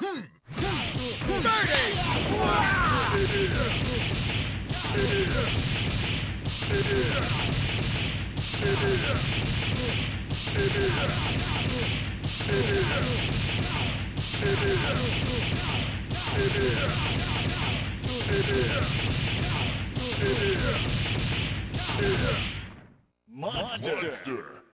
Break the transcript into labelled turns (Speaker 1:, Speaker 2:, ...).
Speaker 1: Monster. Monster.